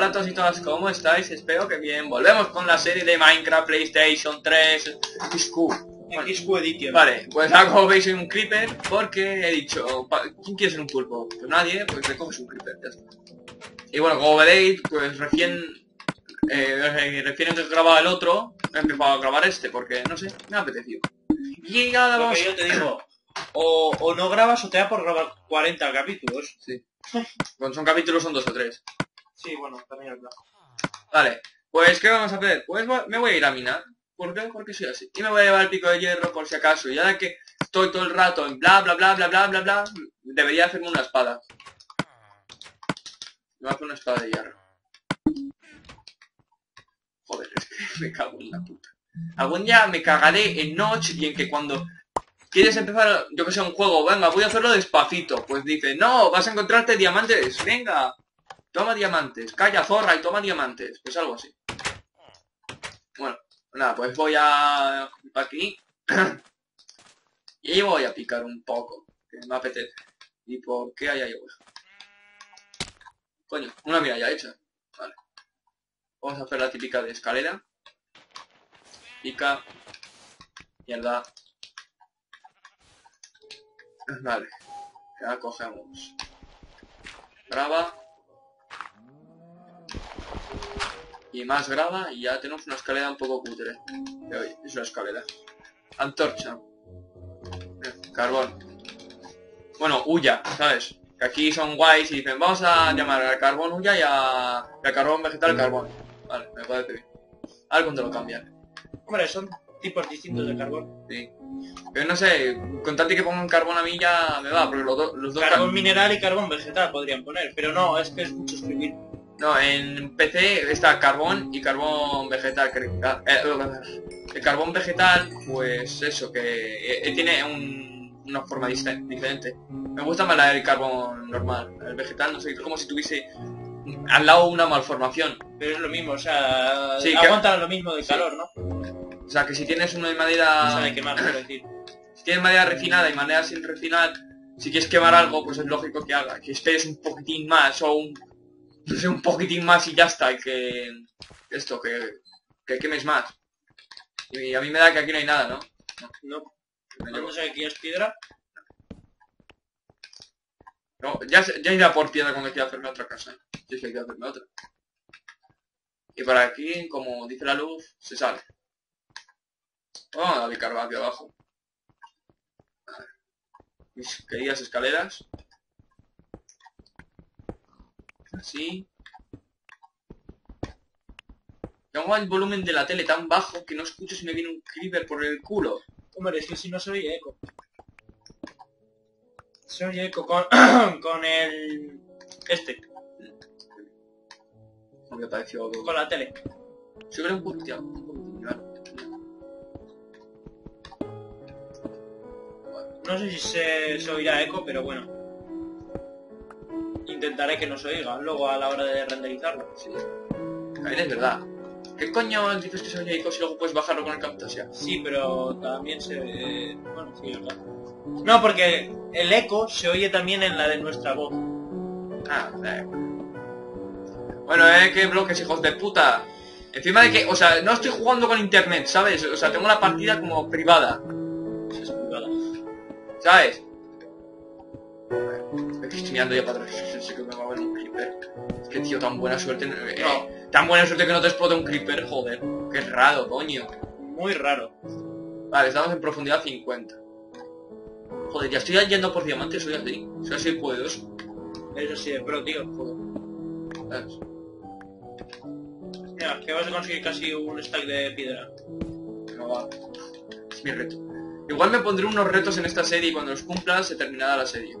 Hola a todos y todas, ¿cómo estáis? Espero que bien. Volvemos con la serie de Minecraft PlayStation 3 XQ. XQ Edition. Vale, pues ahora como veis soy un creeper porque he dicho, ¿quién quiere ser un pulpo? Pues nadie, pues le coges un creeper, ya está. Y bueno, como veréis, pues recién, eh, recién he grabado el otro, he empezado a grabar este porque, no sé, me ha apetecido. Y ahora Lo vamos... que yo te digo, o, o no grabas o te da por grabar 40 capítulos. Sí. Cuando son capítulos son dos o tres. Sí, bueno, también es verdad. Vale, pues ¿qué vamos a hacer? Pues me voy a ir a minar. ¿Por qué? Porque soy así. Y me voy a llevar el pico de hierro por si acaso. Y ahora que estoy todo el rato en bla bla bla bla bla bla bla, debería hacerme una espada. Me voy a hacer una espada de hierro. Joder, es que me cago en la puta. Algún día me cagaré en Notch y en que cuando quieres empezar, yo que sé, un juego, venga, voy a hacerlo despacito. Pues dice, no, vas a encontrarte diamantes, venga. Toma diamantes, calla zorra y toma diamantes. Pues algo así. Bueno, nada, pues voy a... aquí. y voy a picar un poco. Que me apetece. ¿Y por qué hay ahí oveja? Coño, una mira ya hecha. Vale. Vamos a hacer la típica de escalera. Pica. Mierda. Vale. Ya cogemos. Grava. Y más grava y ya tenemos una escalera un poco cutre. Es una escalera. Antorcha. Eh, Carbón. Bueno, huya, ¿sabes? Que aquí son guays y dicen, vamos a llamar al carbón huya y, a, y al carbón vegetal carbón. Vale, me parece bien. A ver cuándo lo cambian. Hombre, son tipos distintos de carbón. Sí. Pero no sé, con tanto que pongan carbón a mí ya me va, porque los, do- los dos... Carbón mineral y carbón vegetal podrían poner, pero no, es que es mucho escribir. No, en PC está carbón y carbón vegetal. Ah, eh, el carbón vegetal, pues eso, que eh, tiene un- una forma diferente. Me gusta más del carbón normal. El vegetal, no sé, es como si tuviese al lado una malformación. Pero es lo mismo, o sea, Sí, que- aguantan lo mismo de Sí. calor, ¿no? O sea, que si tienes una de madera... sea, de quemar, quiero decir. Si tienes madera refinada y madera sin refinar, si quieres quemar algo, pues es lógico que haga. Que esperes un poquitín más o un... Sé, un poquitín más y ya está. Y que... Esto, que... Que quemes más. Y a mí me da que aquí no hay nada, ¿no? No, no sé aquí es piedra. No, ya, ya irá por piedra cuando quiera hacerme otra casa. Si es que quiero hacerme otra. Y por aquí, como dice la luz, se sale. Vamos a dedicar aquí abajo. A. Mis queridas escaleras. Así. Tengo el volumen de la tele tan bajo que no escucho si me viene un creeper por el culo. Hombre, es que si no se oye eco. Se oye eco con, con el... Este, Me pareció... con la tele. Sube un poquito. un poquitín, claro. No sé si se, se oirá eco, pero bueno. Intentaré que no se oiga luego a la hora de renderizarlo. Sí. También es verdad. ¿Qué coño dices que se oye eco si luego puedes bajarlo con el Camtasia? Sí, pero también se... Bueno, sí, ¿verdad? No, porque el eco se oye también en la de nuestra voz. Ah, da igual. Bueno, eh, qué bloques, hijos de puta. Encima de que, o sea, no estoy jugando con internet, ¿sabes? O sea, tengo la partida como privada, Es privada. ¿sabes? Es que estoy mirando ya para atrás. Sé que me va a ver un creeper. Es que, tío, tan buena suerte. eh, No. Tan buena suerte que no te explota un creeper, joder. Qué raro, coño. Muy raro. Vale, estamos en profundidad 50. Joder, ya estoy yendo por diamantes, soy así. Soy así poderoso. Eso sí, pero tío, joder. ¿sabes? Mira, que vas a conseguir casi un stack de piedra. No va. Es mi reto. Igual me pondré unos retos en esta serie y cuando los cumpla se terminará la serie.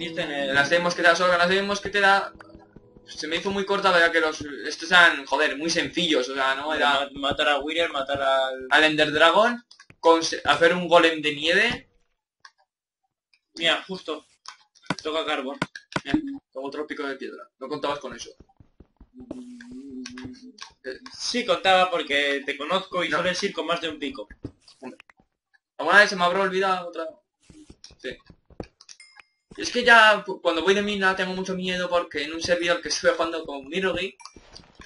Pues como hiciste en el... En las demos que te da las demos que te da... Se me hizo muy corta, vaya que los... Estos eran, joder, muy sencillos, o sea, no era... Ma- Matar a Wither, matar al... Al Ender Dragon, hacer un golem de nieve... Mira, justo. Toca carbón. Mira, Tengo otro pico de piedra. No contabas con eso. Sí, contaba porque te conozco y No. sueles ir con más de un pico. ¿Alguna vez se me habrá olvidado otra? Sí. Es que ya cuando voy de mina tengo mucho miedo porque en un servidor que estuve jugando con Mirogi,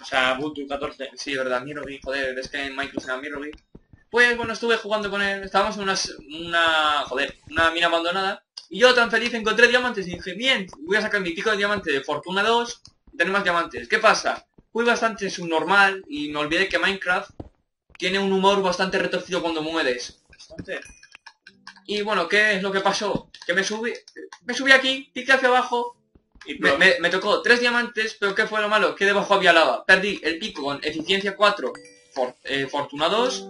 O sea, Ubuntu 14. sí, verdad, Mirogi, joder, es que en Minecraft se llama Mirogi. Pues bueno, estuve jugando con él, estábamos en una, una, joder, una mina abandonada. Y yo tan feliz encontré diamantes y dije, bien, voy a sacar mi pico de diamante de Fortuna 2 y tener más diamantes. ¿Qué pasa? Fui bastante subnormal y me olvidé que Minecraft tiene un humor bastante retorcido cuando mueres. Bastante. Y bueno, ¿qué es lo que pasó? Que me subí, me subí aquí, piqué hacia abajo, Y me, pro- me- me tocó tres diamantes, pero ¿qué fue lo malo? Que debajo había lava. Perdí el pico con eficiencia 4, for- eh, fortuna 2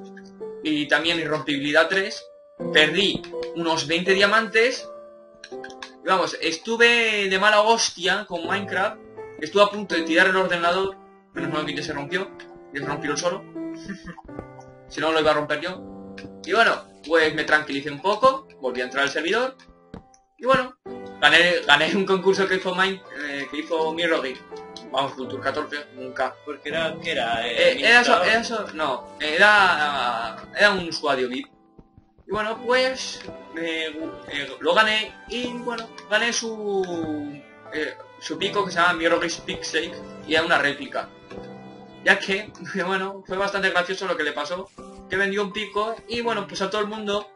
y también irrompibilidad 3. Perdí unos 20 diamantes. Y vamos, estuve de mala hostia con Minecraft. Estuve a punto de tirar el ordenador. Menos mal que se rompió. Y se rompió solo. si no lo iba a romper yo. Y bueno, pues me tranquilicé un poco. Volví a entrar al servidor. Y bueno, gané, gané un concurso que hizo Mine, eh, que hizo Mirogi. Vamos, Culture 14, nunca. Porque era, ¿qué era? Eh, era eso, era eso, no, era, era un usuario VIP. Y bueno, pues me- eh, lo gané y bueno, gané su eh, su pico que se llama Mirogi Shake y era una réplica. Ya que, bueno, fue bastante gracioso lo que le pasó, que vendió un pico y bueno, pues a todo el mundo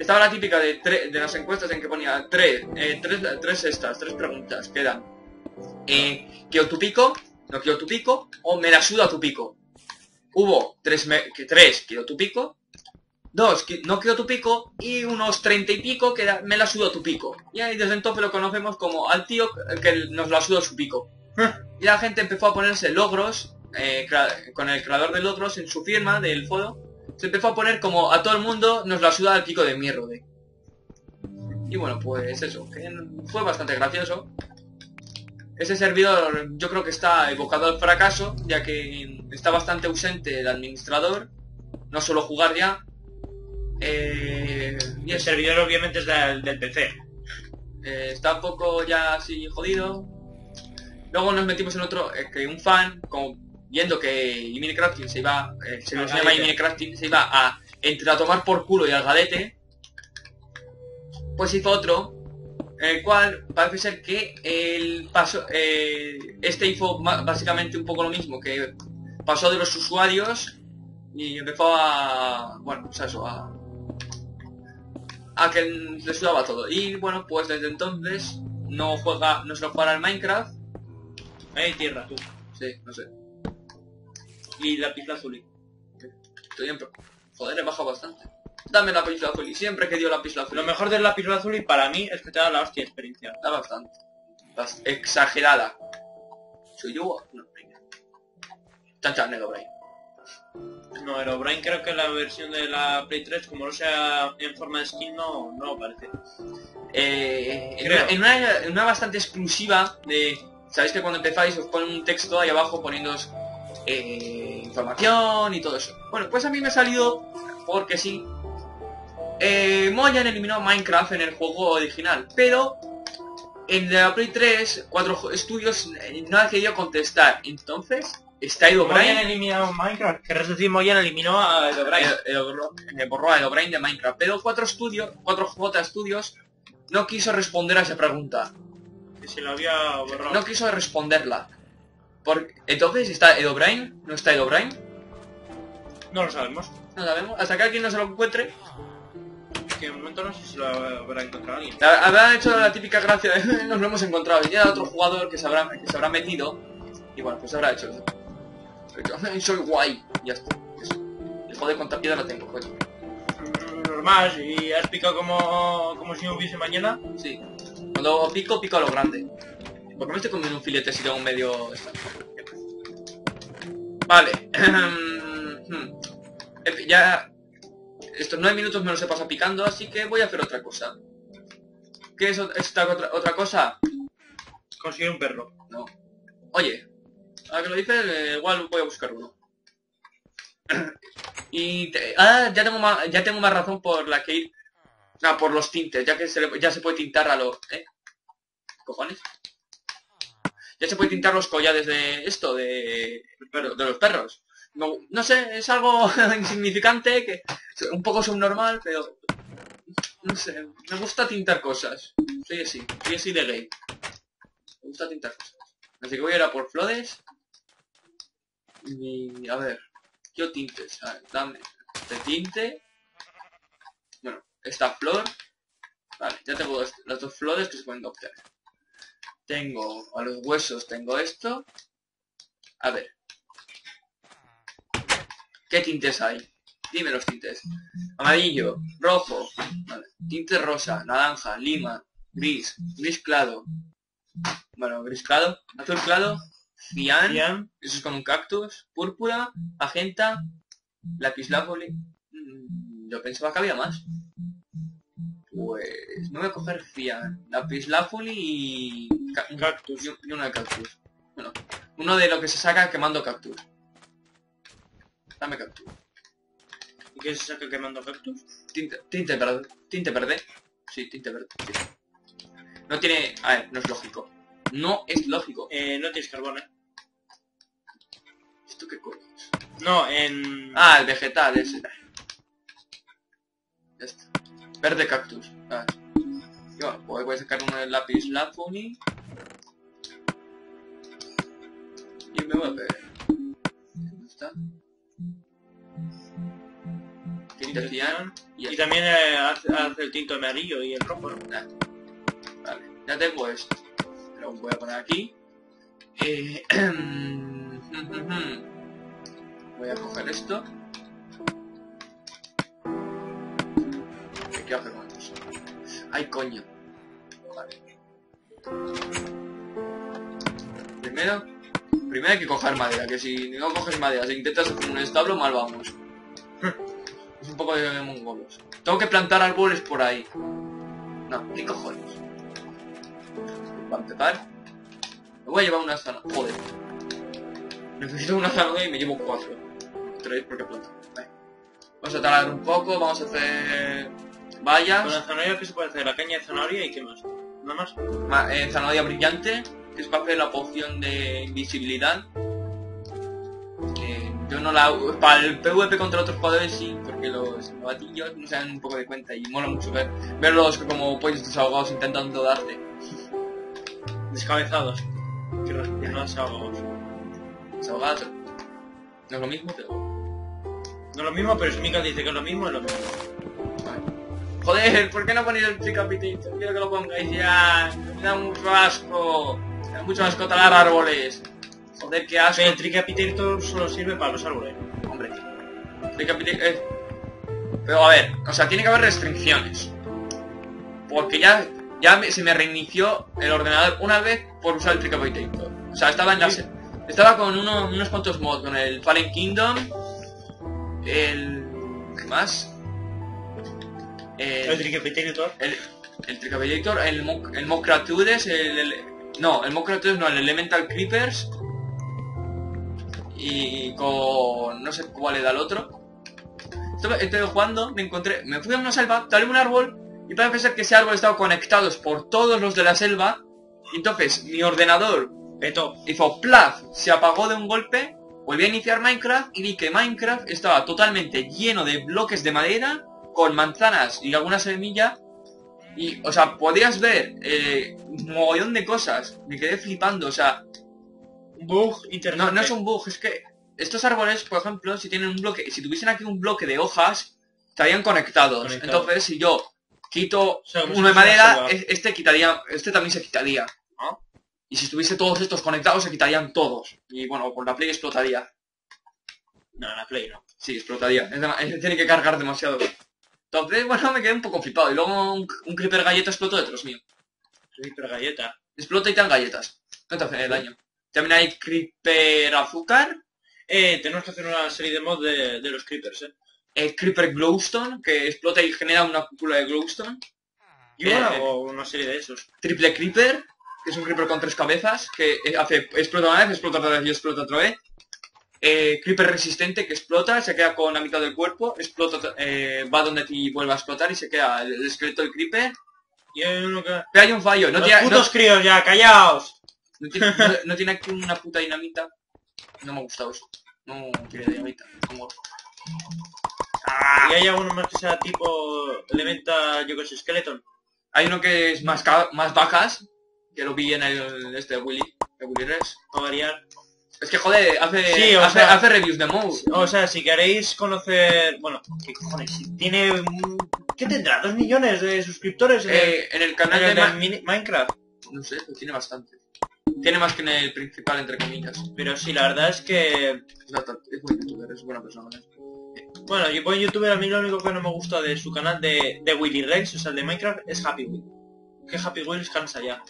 estaba la típica de, de las encuestas en que ponía tres, eh, tres, tres estas, tres preguntas, que eran eh, quiero tu pico, no quiero tu pico, o me la suda tu pico. Hubo tres, me- que tres quiero tu pico, dos no quiero tu pico, y unos treinta y pico que era, me la suda tu pico. Y ahí desde entonces lo conocemos como al tío que nos la suda su pico. y la gente empezó a ponerse logros, eh, con el creador de logros en su firma del foro, se empezó a poner como a todo el mundo nos la suda el pico de Mierrode. Y bueno, pues eso, que fue bastante gracioso. Ese servidor yo creo que está evocado al fracaso, ya que está bastante ausente el administrador, no solo jugar ya. Eh, y el servidor obviamente es del, del PC. eh, está un poco ya así jodido. Luego nos metimos en otro, eh, que un fan, como viendo que Minecrafting se iba, eh, se nos llama galete. Minecrafting, se iba a entre a tomar por culo y al galete, pues hizo otro, en el cual parece ser que el paso, eh, este hizo básicamente un poco lo mismo, que pasó de los usuarios y empezó a, bueno, pues eso, a, a que le sudaba todo. Y bueno, pues desde entonces no juega, no se lo juega al Minecraft, Ahí tierra, tú. sí, no sé, Y la pizza azul. pro- Joder, he bajado bastante. Dame la pizza azul y siempre que dio la pizza azul. Lo mejor del lápiz azul y para mí es que te da la hostia experiencia. Da bastante. Bas- exagerada. ¿Soy yo? No, venga. Chan chan, Nego Brain. No, el O'Brien creo que la versión de la Play 3, como no sea en forma de skin, no, no lo parece. Eh, en, Creo. una, en una- en una bastante exclusiva de... Sabéis que cuando empezáis os ponen un texto ahí abajo poniéndoos eh, información y todo eso. Bueno, pues a mí me ha salido, porque sí, eh, Mojang eliminó Minecraft en el juego original, pero en la Play 3, cuatro estudios eh, no ha querido contestar. Entonces, está Moyan Brain eliminó Minecraft. Querrás decir Moyan eliminó a el O'Brien. eh, borró- a Edo Brain de Minecraft, pero cuatro estudios, cuatro J Studios no quiso responder a esa pregunta. Que se lo había borrado. No quiso responderla. Por... Entonces, ¿está Edo Brain? ¿No está Edo Brain? No lo sabemos. No sabemos. Hasta que alguien no se lo encuentre. Que de momento no sé si lo habrá encontrado alguien. Ha- Habrá hecho la típica gracia de nos lo hemos encontrado. Y ya otro jugador que se habrá, que se habrá metido. Y bueno, pues habrá hecho eso. Soy guay. Ya está. Eso. El joder contra piedra lo tengo, coño. Normal, si has picado como, como si no hubiese mañana. Sí. Cuando pico, pico a lo grande. ¿Por qué me estoy comiendo un filete si tengo un medio... Vale. Hmm. En fin, ya... Estos nueve minutos me los he pasado picando, así que voy a hacer otra cosa. ¿Qué es esta otra, otra cosa? Conseguir un perro. No. Oye, ahora que lo dices, eh, igual voy a buscar uno. y te- ah, ya tengo más, ya tengo más razón por la que ir. Ah, por los tintes, ya que se le- ya se puede tintar a los. ¿Eh? ¿Cojones? Ya se puede tintar los collares de esto, de, de los perros. No, no sé, es algo insignificante, que un poco subnormal, pero No sé, me gusta tintar cosas. Soy así, soy así de gay. Me gusta tintar cosas. Así que voy a ir a por flores. Y a ver, yo tintes. A ver, dame este tinte. Bueno, esta flor. Vale, ya tengo las dos flores que se pueden obtener. Tengo a los huesos, tengo esto. A ver. ¿Qué tintes hay? Dime los tintes. Amarillo, rojo, vale. tinte rosa, naranja, lima, gris, gris claro. Bueno, gris claro, azul claro, cian, Ian, eso es con un cactus, púrpura, magenta, lapislázuli. Mm, Yo pensaba que había más. Pues me voy a coger cian, lapislázuli y, cactus. y un- y uno de cactus. Bueno, uno de lo que se saca quemando cactus. Dame cactus. ¿Y qué se saca quemando cactus? Tinte, tinte verde. Tinte verde. Sí, tinte verde. sí. No tiene... A ver, no es lógico. No es lógico. Eh, no tienes carbón, ¿eh? ¿Esto qué coño? No, en... Ah, el vegetal ese. Ya está. Verde cactus. Ah. Y bueno, pues voy a sacar uno del lápiz lazuli. Y me voy a pegar. ¿Dónde está? Tinte cian. Y Y también eh, hace, hace el tinto amarillo y el rojo, ¿no? Vale, ya tengo esto. Lo voy a poner aquí. Eh, voy a coger esto. ¡Ay, coño! Primero, primero hay que coger madera, que si no coges madera, si intentas hacer un establo, mal vamos. es un poco de mongolos. Tengo que plantar árboles por ahí. No, ¿qué cojones? Para empezar, me voy a llevar una zanahoria. Joder. Necesito una zanahoria y me llevo cuatro. Tres porque planto. Vale. Vamos a talar un poco, vamos a hacer Con vallas. la zanahoria, ¿qué se puede hacer? La caña de zanahoria y qué más. Nada más. Ma- eh, zanahoria brillante, que es para hacer la poción de invisibilidad. Eh, yo no la para el PvP contra otros jugadores sí, porque los novatillos no se dan un poco de cuenta y mola mucho ver, verlos como pollos desahogados intentando darle. Descabezados. Que no, no desahogados. Desahogados. No es lo mismo, pero... No es lo mismo, pero si Mika dice que es lo mismo, es lo mismo. Joder, ¿por qué no ponéis el tricapitito? Quiero que lo pongáis ya. Me da mucho asco. Me da mucho asco talar árboles. Joder, qué asco. El tricapitator solo sirve para los árboles. Hombre, Decapita- eh, Pero a ver, o sea, tiene que haber restricciones. Porque ya, ya me- se me reinició el ordenador una vez por usar el Tricapitator. O sea, estaba en la se- Estaba con uno- unos cuantos mods, con el Fallen Kingdom, el... ¿Qué más? El El, tricapitator. el, el Tricapitator, el, Mo- el Mock Creatures, el, el- No, el Mock Creatures no, el Elemental Creepers. Y con... no sé cuál era el otro. Estuve, estuve jugando, me encontré... Me fui a una selva, talé un árbol y parece ser que ese árbol estaba conectado por todos los de la selva. Entonces mi ordenador Peto. hizo plaf, se apagó de un golpe, volví a iniciar Minecraft y vi que Minecraft estaba totalmente lleno de bloques de madera, con manzanas y alguna semilla. Y, o sea, podías ver eh, un mogollón de cosas. Me quedé flipando, o sea, Bug internet. no, no es un bug, es que estos árboles, por ejemplo, si tienen un bloque, si tuviesen aquí un bloque de hojas, estarían conectados. Entonces, si yo quito sea, como uno de una madera, este quitaría, este también se quitaría. Y si estuviese todos estos conectados, se quitarían todos. Y bueno, con la Play explotaría. No, la Play no. Sí, explotaría. Es- tiene que cargar demasiado. Entonces, bueno, me quedé un poco flipado. Y luego un, un creeper galleta explotó detrás mío. Creeper galleta. Explota y te dan galletas. No te hace daño. También hay creeper azúcar, Eh, tenemos que hacer una serie de mods de, de los creepers, eh. el creeper glowstone, que explota y genera una cúpula de glowstone. Yo Eh, hago una serie de esos. Triple creeper, que es un creeper con tres cabezas, que hace explota una vez, explota otra vez y explota otra vez. Eh, creeper resistente, que explota, se queda con la mitad del cuerpo, explota, eh, va donde ti vuelve a explotar y se queda el, el esqueleto del creeper. Y hay uno que... Pero hay un fallo, no ¡Los tiene, no, putos críos ya, callaos! no tiene, no- no tiene aquí una puta dinamita. No me ha gustado eso. No tiene dinamita. Como... Y hay alguno más que sea tipo Elementa, yo que sé, Skeleton. Hay uno que es más, más bajas, que lo vi en el este Willy, de Willy Rex. A variar. Es que joder, hace, Sí, hace, sea- hace reviews de mode. O sea, si queréis conocer... Bueno, ¿qué cojones? Tiene... ¿Qué tendrá? ¿Dos millones de suscriptores en el, Eh, en el canal en el de de Ma- Mini- Minecraft? No sé, tiene bastante. Tiene más que en el principal, entre comillas. Pero sí, la verdad es que... Es, bastante- es buen youtuber, es buena persona. ¿eh? Bueno, yo buen youtuber a mí lo único que no me gusta de su canal de, de Willy Rex, o sea, el de Minecraft, es Happy Wheel. Que Happy Wheels cansa ya.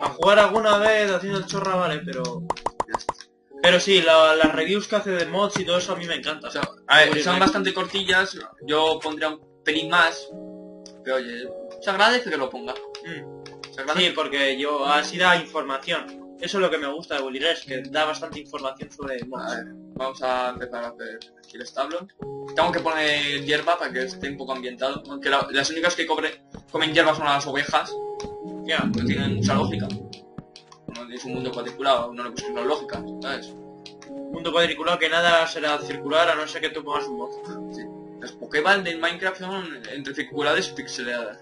A jugar alguna vez haciendo el chorra, vale, pero... Ya está. Pero sí, la- las reviews que hace de mods y todo eso a mí me encanta. O sea, a ver, son bastante cortillas, yo pondría un pelín más. Pero oye, se agradece que lo ponga. Mm. Se agradece. Sí, porque yo así da información. Eso es lo que me gusta de Willy Rex, que da bastante información sobre A mods. ver, vamos a empezar a hacer aquí el establo. Tengo que poner hierba para que esté un poco ambientado. Aunque la- las únicas que cobre, comen hierba son las ovejas. Ya, No tienen mucha lógica. No es un mundo cuadriculado, no le busques la lógica, ¿sabes? mundo cuadriculado que nada será circular a no ser que tú pongas un mod. Sí. Las Pokéball de Minecraft son entre circulares y pixeladas.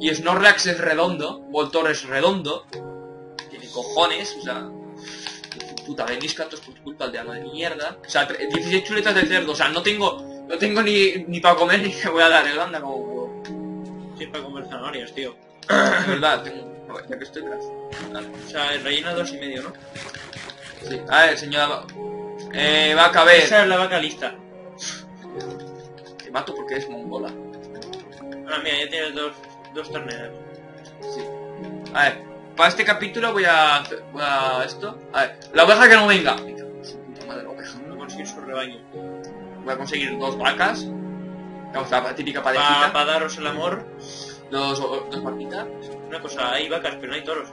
Y Snorlax es redondo, Voltor es redondo. Tiene cojones, o sea... Puta, venís cantos por tu culpa, aldeano de mierda. O sea, tre- 16 chuletas de cerdo, o sea, no tengo... No tengo ni, ni para comer ni me voy a dar el anda como huevo. Sí, para comer zanahorias, tío. De verdad, tengo... A ver, ya que estoy atrás. Vale. O sea, el relleno dos y medio, ¿no? Sí. A ver, señora... Eh, va a caber... Esa es la vaca lista. Te mato porque es mongola. Ah, mira, ya tienes dos, dos terneras. Sí. A ver, para este capítulo voy a, voy a esto. A ver, la oveja que no venga. Madre oveja. No conseguir su rebaño. Voy a conseguir dos vacas. Vamos, la típica Para parejita. daros el amor, Dos, dos vaquitas. una cosa, hay vacas, pero no hay toros.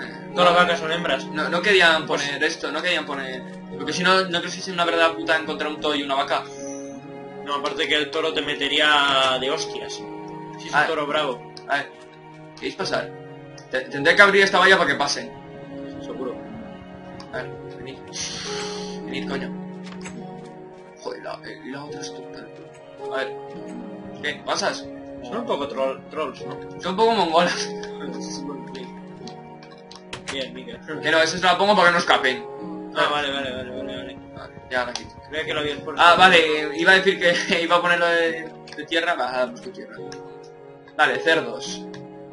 Eh, Todas las vacas son hembras. no, no querían poner esto, no querían poner... Porque si no, no crees que sea una verdad puta encontrar un toro y una vaca. No, aparte que el toro te metería de hostias. Si es un Ah. toro bravo, A ver, ¿queréis pasar? Te- tendré que abrir esta valla para que pasen. seguro. A ver, venid. Venid, coño. Joder, la, eh, la otra. A ver. ¿Qué? ¿Pasas? Son un poco troll- trolls, ¿no? Son un poco mongolas. Bien, Miguel. Que no, esa se la pongo para que no escapen. Ah, vale, vale, vale, vale, vale. Vale, ya la quito. Creo que lo habías puesto. Ah, vale, iba a decir que iba a ponerlo de, de tierra, va, ah, pues de tierra. Vale, cerdos.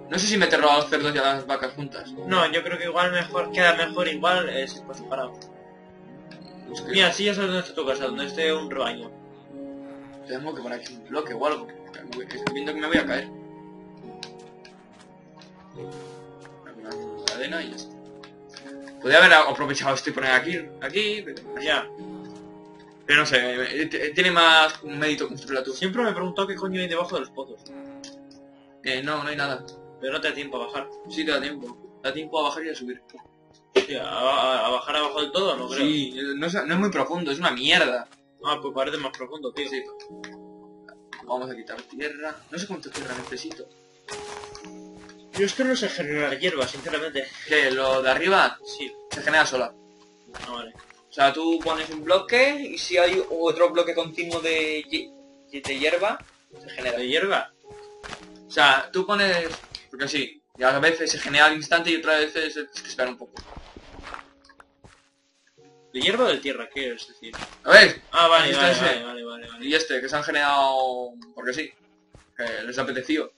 No sé si meterlo a los cerdos y a las vacas juntas. No, yo creo que igual mejor, queda mejor igual eh, por separado. Es que Mira, sí ya sabes dónde está tu casa, donde esté un rebaño. Tengo que poner aquí un bloque o algo. Estoy viendo que me voy a caer. Cadena y ya. Podría haber aprovechado esto y poner aquí, aquí, Ya. pero no sé, eh, tiene más mérito construirla tú. Siempre me he preguntado qué coño hay debajo de los pozos. Eh, no, no hay nada. Pero no te da tiempo a bajar. Sí te da tiempo. Da tiempo a bajar y a subir. Sí, a, bajar abajo del todo, no creo. Sí, no es muy profundo, es una mierda. Ah, pues parece más profundo, tío. Sí. Vamos a quitar tierra. No sé cuánta tierra necesito. Yo es que no sé generar hierba, sinceramente. Que lo de arriba Sí. se genera sola. Ah, vale. O sea, tú pones un bloque y si hay otro bloque continuo de, de hierba, se genera. ¿De hierba? O sea, tú pones... Porque sí, y a veces se genera al instante y otras veces tienes que esperar un poco. ¿De hierba o de tierra, quieres decir? A ver, Ah, vale, vale, ese. vale, vale, vale, vale. y este, que se han generado porque sí. Que les ha apetecido.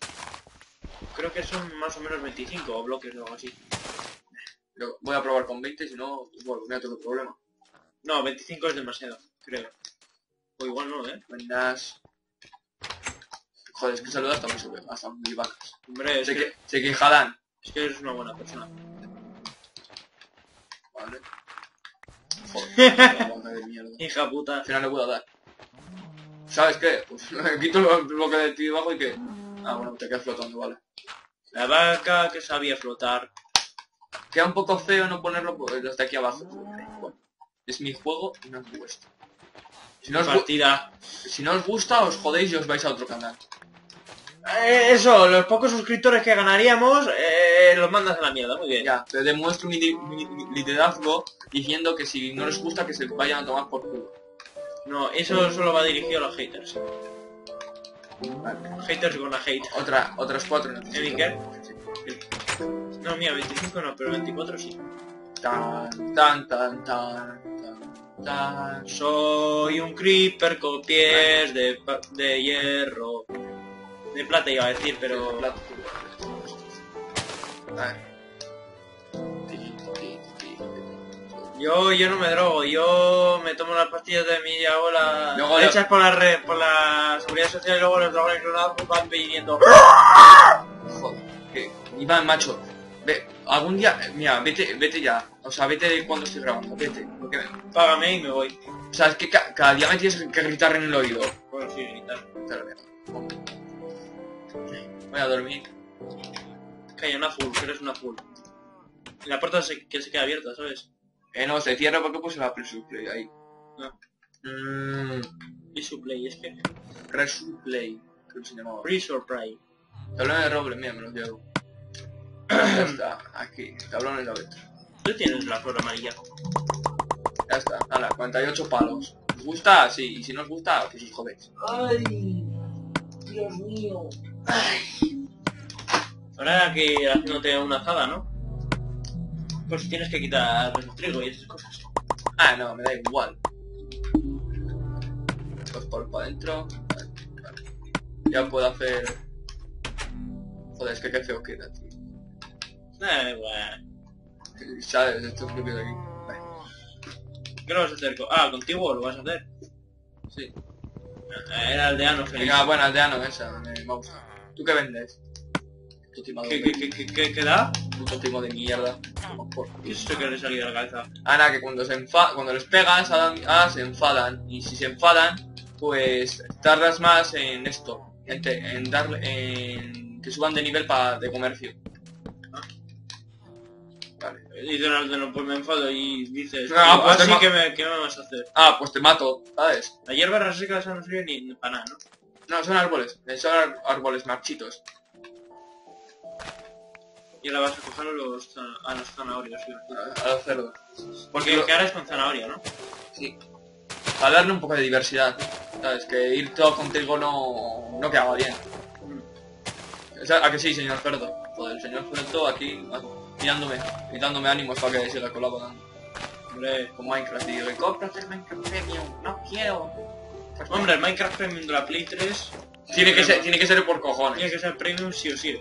Creo que son más o menos 25 bloques o algo así. Voy a probar con 20, si no, bueno, mira todo problema. No, 25 es demasiado, creo. O igual no, ¿eh? Buenas. Joder, es que saluda hasta muy sobre, hasta muy vacas. Hombre, es Se, que, que, se quejarán. es que eres una buena persona. Vale. Joder, la vaca de mierda. Hija puta. Al final le puedo dar. ¿Sabes qué? Pues me quito el bloque de ti debajo y que... Ah, bueno, te quedas flotando, vale. La vaca que sabía flotar. Queda un poco feo no ponerlo pues, desde aquí abajo. Bueno, es mi juego y no es vuestro. Si no, os, Partida. si no os gusta, os jodéis y os vais a otro canal. Eh, eso, los pocos suscriptores que ganaríamos, eh, los mandas a la mierda, muy bien. Ya, te demuestro mi, mi- mi liderazgo diciendo que si no les gusta que se vayan a tomar por culo. No, eso solo va dirigido a los haters. Vale. Haters gonna hate. Otra, otras cuatro necesito. ¿Emi qué? Sí. No, mira, 25 no, pero 24 sí. Tan, tan, tan, tan, tan, tan. Soy un creeper con pies de, de hierro. De plata iba a decir, pero... Ti, ti. Yo, yo no me drogo, yo me tomo las pastillas de mi abuela Luego hechas por la red, por la seguridad social y luego los dragones clonados van viniendo. Joder, que Iván, macho, ve, algún día, mira, vete, vete ya, o sea, vete cuando estoy grabando, vete, porque, Págame y me voy. o sea, es que ca- cada día me tienes que gritar en el oído. Bueno, sí, tal. Pero mira, Voy a dormir. Calla, un azul, que eres un azul. Y la puerta se, que se queda abierta, ¿sabes? Eh, no, se cierra porque puse la Play ahí. No. Mmm, Y su play, es que... Resuplay, creo que se llamaba. Tablón de roble, mira, me los llevo. ya está, aquí, tablones de abeto. Tú tienes la flor amarilla. Ya está, ala, 48 palos. ¿Os gusta? Sí, y si no os gusta, pues os jodéis. Ay, Dios mío. Ahora que haciéndote una azada, ¿no? Pues tienes que quitar el trigo y esas cosas. Ah, no, me da igual. Dos palos para adentro. Vale, vale. Ya puedo hacer... Joder, es que qué feo queda, tío. Eh, bueno. ¿Sabes? Estos bloques de aquí. Vale. ¿Qué lo vas a hacer? Ah, contigo lo vas a hacer. Sí. Era aldeano feliz. Venga, bueno, aldeano esa, me gusta. ¿Tú qué vendes? Tu timado ¿Qué, qué, qué, qué, qué- qué da? Puto timo de mierda. Por- ¿Qué es esto que le salió de la cabeza? Ah, nada, que cuando se enfa cuando les pegas, ah, ah, se enfadan. Y si se enfadan, pues tardas más en esto. En, te- en darle, en que suban de nivel para de comercio. Vale. Dice el aldeano, pues me enfado y dices... Ah, pues te así que me, ¿qué me vas a hacer? Ah, pues te mato, ¿sabes? La hierba rasica esa no sirve ni para nada, ¿no? No, son árboles. eh, Son árboles marchitos. Y ahora vas a coger los, a los zanahorios, sí. A, a los cerdos. Porque lo- que ahora es con zanahoria, ¿no? Sí. Para darle un poco de diversidad. ¿Sabes? Que ir todo con trigo no, no quedaba bien. O sea, ¿A que sí, señor cerdo? Joder, el señor cerdo aquí tirándome, y dándome ánimos para que siga colaborando. Hombre, Con Minecraft y digo, cómprate el Minecraft Premium, no quiero. Hombre, el Minecraft Premium de la Play 3 tiene que ser, tiene que ser por tiene cojones. que ser Premium sí o sí.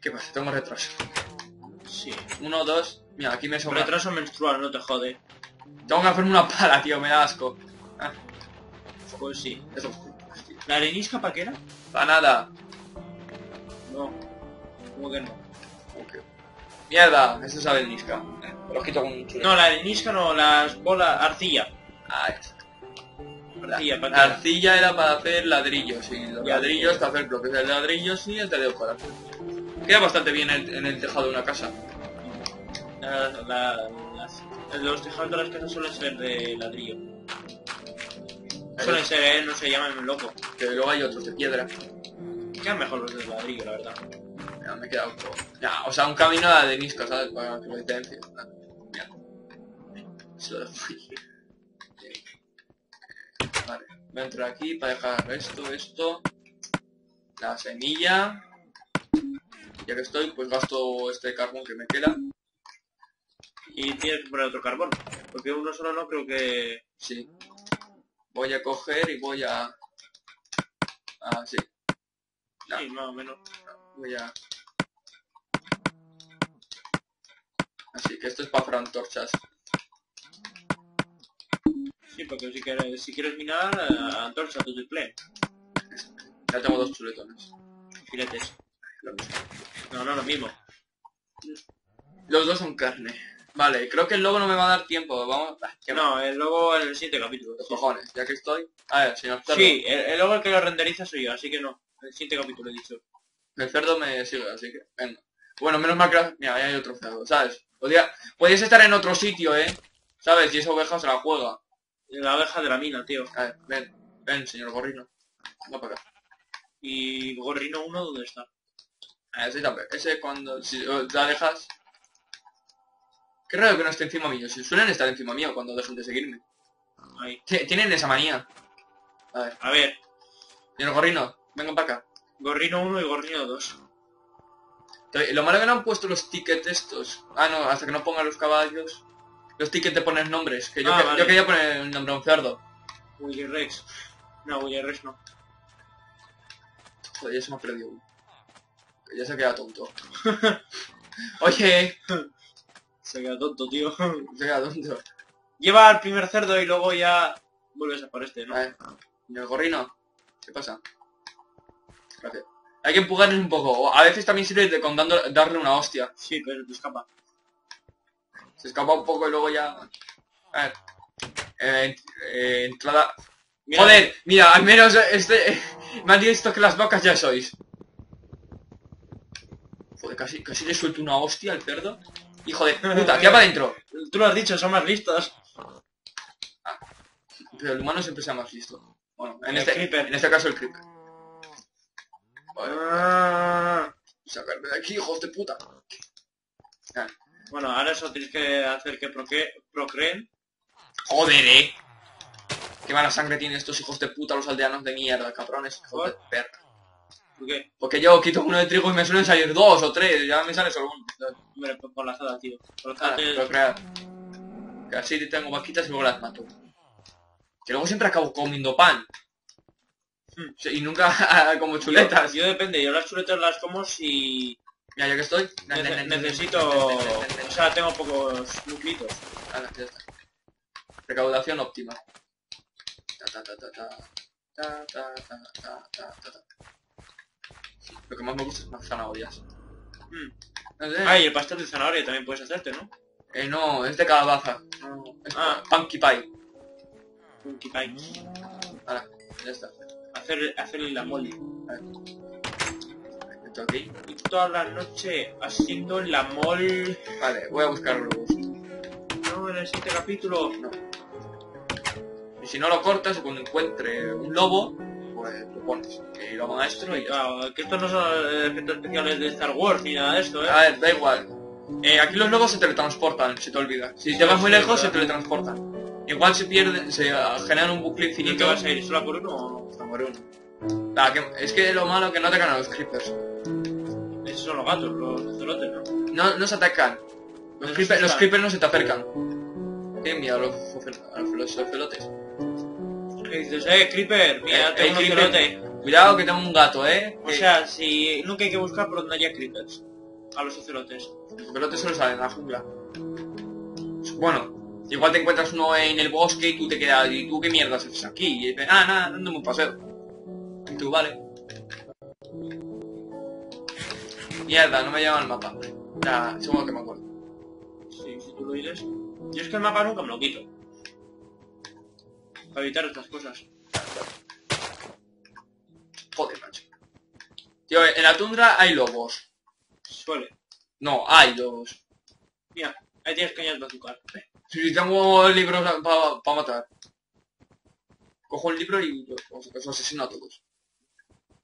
¿Qué pasa? Tengo retraso. Sí. Uno, dos. Mira, aquí me sobra. retraso menstrual, no te jode. Tengo que hacerme una pala, tío, me da asco. Ah, Pues sí. eso. ¿La arenisca para qué era? Para nada. No. ¿Cómo que no? Ok. Mierda, eso sabe el Niska. Eh, me lo quito con un chulete. No, la arenisca no, las bolas... Arcilla. Ah. Arcilla, ¿para La era? arcilla era para hacer ladrillos y los Ya. ladrillos para hacer bloques de ladrillos y el de para hacer. Queda bastante bien en, en el tejado de una casa. La- la- las- los tejados de las casas suelen ser de ladrillo. Suelen ser, eh, no se llaman loco. Que luego hay otros de piedra. Quedan mejor los de ladrillo, la verdad. Ya, me he quedado con... Ya, o sea, un camino a la de Niska, ¿sabes? Para que lo diferencie. Ah, Mira. Se lo dejo ahí. Vale, voy a entrar aquí para dejar esto, esto. La semilla. Ya que estoy, pues gasto este carbón que me queda. Y tienes que poner otro carbón. Porque uno solo no creo que... Sí. Voy a coger y voy a... Ah, sí. No. Sí, más o menos. Voy a... Así que esto es para hacer antorchas. Sí, porque si quieres, si quieres minar, eh, antorcha tu display. Ya tengo dos chuletones. Filetes. Lo mismo. No, no, lo mismo. Los dos son carne. Vale, creo que el lobo no me va a dar tiempo. Vamos... Ah, que no. No, el logo en el siguiente capítulo. Los Sí, cojones, ya que estoy... A ver, señor cerdo. Sí, el, el logo el que lo renderiza soy yo, así que no. El siguiente capítulo he dicho. El cerdo me sigue, así que... Venga. Bueno, menos mal que... Mira, ahí hay otro cerdo, ¿sabes? Podría... Podrías estar en otro sitio, ¿eh? ¿Sabes? Y esa oveja se la juega. La oveja de la mina, tío. A ver, ven. Ven, señor gorrino. Venga para acá. Y Gorrino 1, ¿dónde está? Ese, también. ese cuando... Si la dejas... Qué raro que no esté encima mío. Si suelen estar encima mío cuando dejen de seguirme. Ahí. Tienen esa manía. A ver. A ver, el gorrino, vengan para acá. Gorrino 1 y Gorrino 2. Te- Lo malo que no han puesto los tickets estos. Ah, no, hasta que no pongan los caballos. Los tickets de poner nombres. Que yo, Ah, que- vale. yo quería poner el nombre a un cerdo. Willy Rex. No, Willy Rex no. Joder, ya se me ha perdido uno. Ya se queda tonto. Oye, Se queda tonto, tío. se queda tonto. Lleva al primer cerdo y luego ya vuelves a por este, ¿no? A ver, ¿y el gorrino? ¿Qué pasa? Gracias. Hay que empujarles un poco. o A veces también sirve de con dando- darle una hostia. Sí, pero te escapa. Se escapa un poco y luego ya... A ver. Eh, eh, entrada... Mira, Joder, mira, al menos este... Me han visto que las vacas ya sois. Joder, casi, casi le suelto una hostia al cerdo. Hijo de puta, tira para adentro. Tú lo has dicho, son más listos. Pero el humano siempre sea más listo. Bueno, en El este, creeper. en este caso el creeper. Ah. sacarme de aquí, hijos de puta. Ah, Bueno, ahora eso tienes que hacer que procre- procreen. Joder, eh. Qué mala sangre tienen estos hijos de puta, los aldeanos de mierda, cabrones. Hijos de perra. ¿Por qué? Porque yo quito uno de trigo y me suelen salir dos o tres, ya me sale solo uno. Hombre, con la azada, tío. Con la Ah, azada te- pero crear. Que así tengo vaquitas y luego las mato. Que luego siempre acabo comiendo pan. Hmm. Y nunca como chuletas. Yo, yo depende, yo las chuletas las como si Mira, ya que estoy. nece- necesito... O sea, tengo pocos nuclitos. Ala, ya está. Recaudación óptima. Ta, ta, ta. Lo que más me gusta es más zanahorias. Mm. No sé. Ah, y el pastel de zanahoria también puedes hacerte, ¿no? Eh, no, es de calabaza. No, es Ah. punky pie. Un kipay. Ahora, ya está. Hacer, hacerle la mole. Aquí. Y toda la noche haciendo la mole. Vale, voy a buscar globos. No, en el siguiente capítulo. No. Y si no lo cortas cuando encuentre un lobo, pues lo pones. Y lo maestro y. Claro, que estos no son eh, efectos especiales de Star Wars ni nada de esto, ¿eh? A ver, da igual. Eh, aquí los lobos se teletransportan, se te olvida. Si te vas muy lejos, se teletransportan. Igual se pierden, se ah, generan un bucle ¿Y qué infinito. vas a ir? ¿Solo por uno o a por uno. Que- es que lo malo es que no atacan a los creepers. no? Esos son los gatos, los celotes, ¿no? No, no se atacan. Los, No creeper- se los creepers no se te acercan. Tienen miedo a los, a los ocelotes. ¿Qué dices? Eh, Creeper, mira, Eh, tengo eh, un celote. Cuidado que tengo un gato, ¿eh? O Que sea, si nunca hay que buscar por donde haya creepers. A los ocelotes. los ocelotes solo salen a la jungla. Bueno, igual te encuentras uno en el bosque y tú te quedas... ¿Y tú qué mierdas haces aquí? Y ah, nada, dándome un paseo. Y tú, vale. Mierda, no me llama el mapa. Ya, seguro que me acuerdo. Sí, si tú lo dices. Yo es que el mapa nunca me lo quito. Para evitar estas cosas. Joder, macho. Tío, en la tundra hay lobos. Suele. No, hay lobos. Mira, ahí tienes cañas de azúcar. Si tengo libros para matar. Cojo el libro y los, los asesino a todos.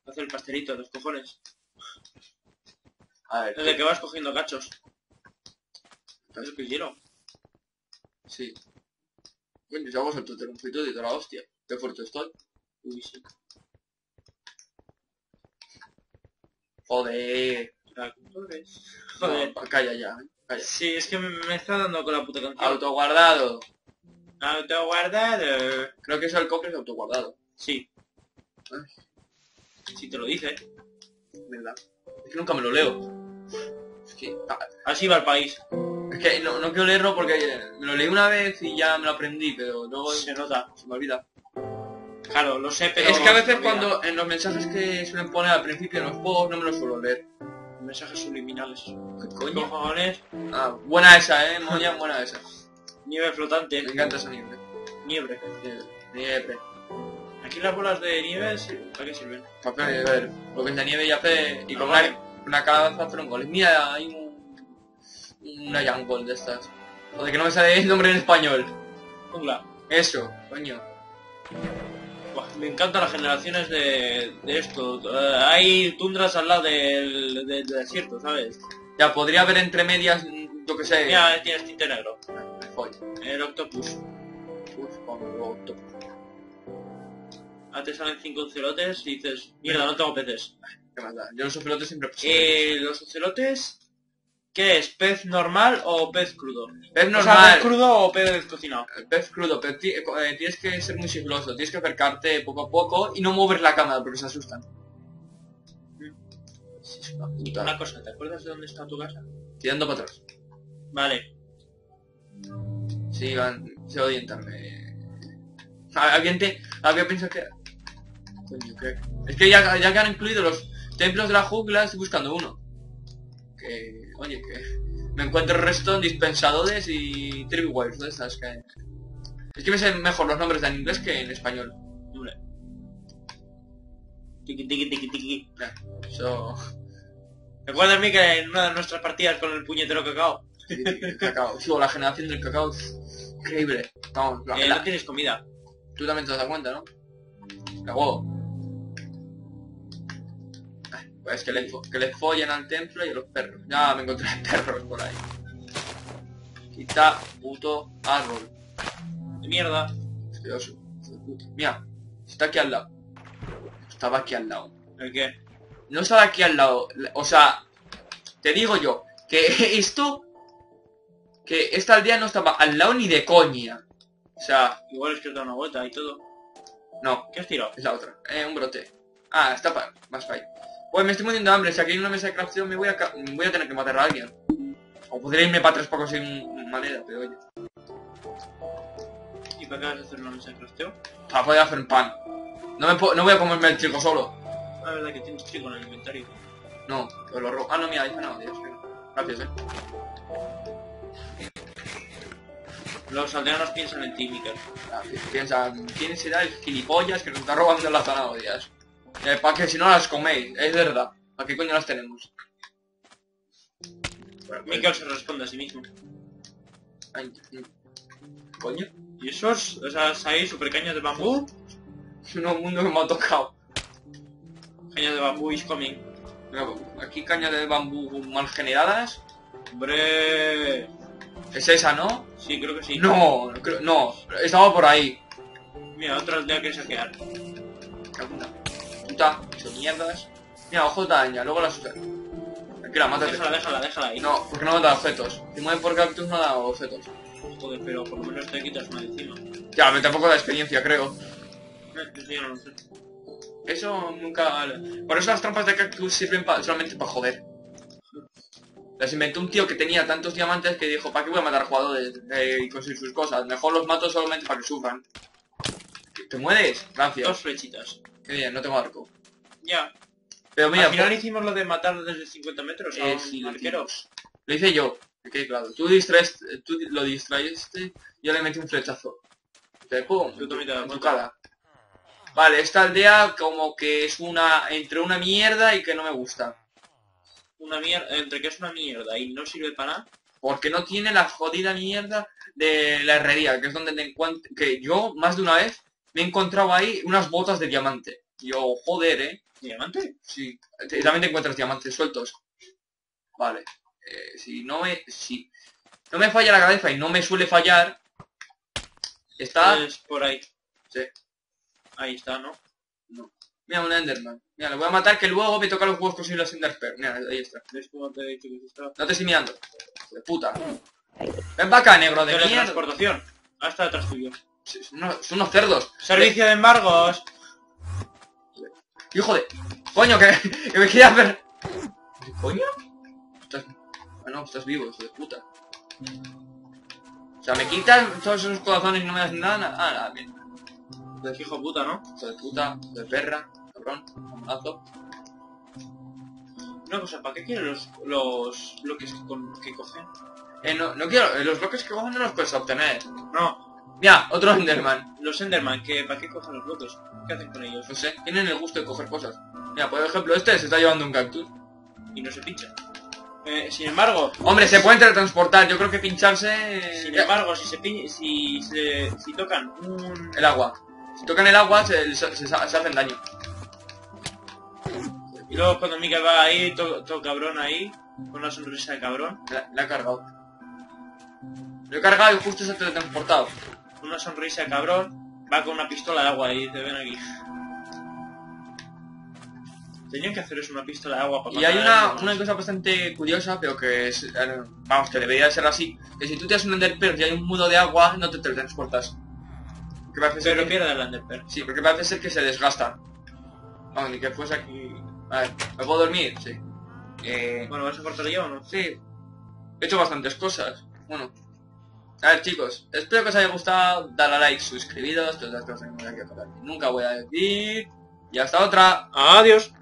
Hacer el pastelito los cojones. A ver, Desde que vas cogiendo cachos. Es que quiero. sí. Hago salto de un frito de toda la hostia. Qué fuerte estoy. Uy, sí. Joder. Tractores. Joder. No, calla ya, eh. Sí, es que me, está dando con la puta canción. Autoguardado. Autoguardado. Creo que eso el cofre es autoguardado. Sí. Si te lo dice. ¿Verdad? Es que nunca me lo leo. Es que, ah, Así va el país. es que no, no quiero leerlo porque me lo leí una vez y ya me lo aprendí, pero luego Se nota. se me olvida. Claro, lo sé, pero... es que a veces cuando en los mensajes que suelen poner al principio en los juegos no me los suelo leer. Mensajes subliminales. ¿Qué coño? Cojones. Ah, buena esa, eh, moña, buena esa. Nieve flotante. Me encanta esa nieve. Nieve. Nieve. Aquí las bolas de nieve, sí, ¿para qué sirven? Papel, a ver, lo que es la nieve y hace... Y con Ah, una, una calabaza hacer un gol. Mira, hay un... Una jungle de estas. Joder, que no me sale el nombre en español. Jungla. Eso, coño. Me encantan las generaciones de, de esto. Eh, hay tundras al lado del, del desierto, ¿sabes? Ya, podría haber entre medias mm, yo que sé, Mira, tienes tinte negro. me follo. El octopus. Uf. Ahora te salen cinco ocelotes y dices, mierda, no tengo peces. ¿Qué más da? Yo los ocelotes siempre. Eh, los ocelotes, ¿qué es? ¿Pez normal o pez crudo? Pez O sea, normal, pez crudo o pez cocinado. pez crudo, pero ti- eh, tienes que ser muy sigiloso, tienes que acercarte poco a poco y no mover la cámara porque se asustan. Sí, es una puta. Una cosa, ¿te acuerdas de dónde está tu casa? Tirando para atrás. Vale. Sí, van, se odian también. A- Alguien te... Había pensado que... Coño, ¿qué? Es que ya, ya que han incluido los templos de la jungla, estoy buscando uno. Que... Oye, que... Me encuentro resto dispensadores y triwiles de estas que... Es que me sé mejor los nombres en inglés que en español. Tiki tiki tiki tiki. Ya, Eso... ¿Recuerdas mí que en una de nuestras partidas con el puñetero cacao? sí, el cacao. Sí, o la generación del cacao es increíble. Vamos, la, Eh, la- no tienes comida. Tú también te das cuenta, ¿no? Cagó. Pues que le, que le follen al templo y a los perros. Ya me encontré perros por ahí. Quita puto árbol. De mierda. Mira, está aquí al lado. Estaba aquí al lado. ¿El qué? No estaba aquí al lado. La- O sea, te digo yo, que esto... Que esta aldea no estaba al lado ni de coña. O sea, Igual es que da una vuelta y todo. no, ¿Qué has tirado? Es la otra. Eh, un brote. Ah, está pa más para ahí. Pues me estoy muriendo de hambre. Si aquí hay una mesa de crafting me voy a, voy a tener que matar a alguien. O podría irme para atrás para conseguir madera, pero oye. ¿Y para qué vas a hacer una mesa de crafteo? Para poder hacer un pan. No, me no voy a comerme el trigo solo. La verdad que tienes trigo en el inventario. No, pero lo robo. Ah, no, mira, ahí no, Dios. Gracias, eh. Los aldeanos piensan en ti, Mikel. Ah, pi- Piensa, ¿quién será el gilipollas que nos está robando las zanahorias? Eh, para que si no las coméis, es verdad. ¿Para qué coño las tenemos? Bueno, Mikel se responde a sí mismo. Ay, mm. ¿Coño? ¿Y esos? Esas ahí, super cañas de bambú. No, mundo que me ha tocado. Cañas de bambú is coming. Aquí cañas de bambú mal generadas. Hombre... Es esa, ¿no? Sí, creo que sí. No, no, creo- no, estaba por ahí. Mira, otra aldea que saquear. Puta, son mierdas. Mira, ojo de araña, luego las usaré. Tranquila, mátate. Déjala, déjala, déjala ahí. No, porque no me da objetos. Si mueve por cactus no da objetos. Joder, pero por lo menos te quitas una encima. Ya, me tampoco da experiencia, creo. Eso ya no lo sé. Eso nunca... Por eso las trampas de cactus sirven pa- solamente para joder. Las inventó un tío que tenía tantos diamantes que dijo, ¿para qué voy a matar jugadores y conseguir sus cosas? Mejor los mato solamente para que sufran. ¿Te mueres? Gracias. Dos flechitas. Qué bien, no tengo arco. Ya. Pero mira, Al final hicimos lo de matar desde 50 metros a Eh, un sí, lo arquero. hicimos. Lo hice yo, quede claro. Tú distraeste, tú lo distraíste, yo le metí un flechazo. Te pum, Tú también te das en tu cuenta. cara. Vale, esta aldea como que es una entre una mierda y que no me gusta. Una mierda, entre que es una mierda y no sirve para nada. Porque no tiene la jodida mierda de la herrería, que es donde te encuentro... Que yo, más de una vez, me he encontrado ahí unas botas de diamante. Y Yo, joder, eh. ¿Diamante? Sí, te- también te encuentras diamantes sueltos. Vale. Eh, si no me... Si no me falla la cabeza y no me suele fallar... Está... Es por ahí. Sí. Ahí está, ¿no? Mira, un Enderman. Mira, le voy a matar que luego me toca los huevos conseguir los Enderpearl. Mira, ahí está. ¿Ves cómo te he dicho que está? No te estoy mirando. Hijo De puta. Ven para acá, negro de mierda. Teletransportación. Está detrás tuyo. Son unos, son unos cerdos. Servicio de embargos. Hijo de... Coño, que, que me quería hacer... ¿Qué coño? Estás... Ah, no, estás vivo, hijo de puta. O sea, me quitan todos esos corazones y no me das nada. Ah, nada, bien. Qué hijo puta, ¿no? Hijo de puta, hijo de perra, cabrón, mazo. Una cosa, ¿para qué quieren los, los bloques que, con- que cogen? Eh, no, no quiero... eh, los bloques que cogen no los puedes obtener. No, Mira, otro Enderman. los Enderman, que ¿para qué cogen los bloques? ¿Qué hacen con ellos? No sé, tienen el gusto de coger cosas. Mira, por ejemplo, este se está llevando un cactus. Y no se pinchan. Eh, sin embargo, Hombre, se pueden teletransportar. Yo creo que pincharse... sin embargo, si se pin- si, se, si tocan un... El agua. Si tocan el agua, se, se- hacen daño. Y luego cuando Mika va ahí, todo, cabrón ahí, con una sonrisa de cabrón. La, la ha cargado. Lo he cargado y justo se ha teletransportado. Una sonrisa de cabrón. Va con una pistola de agua y te ven aquí. Tenían que hacer eso, una pistola de agua para Y hay una, una cosa bastante curiosa, pero que es... eh, Vamos, que debería ser así. Que si tú tienes un Ender Pearl y hay un mudo de agua, no te teletransportas. Que parece ser Pero que- pierde el Enderpearl. Sí, porque parece ser que se desgasta. Vamos, ni que fuese aquí... A ver, ¿me puedo dormir? Sí. Eh... Bueno, ¿vas a cortar ya o no? Sí. He hecho bastantes cosas. Bueno. A ver, chicos. Espero que os haya gustado. Dale a like, suscribiros. Todas las cosas que me voy a contar. Nunca voy a decir. Y hasta otra. Adiós.